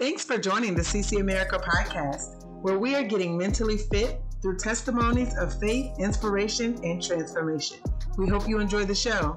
Thanks for joining the CC America podcast, where we are getting mentally fit through testimonies of faith, inspiration, and transformation. We hope you enjoy the show.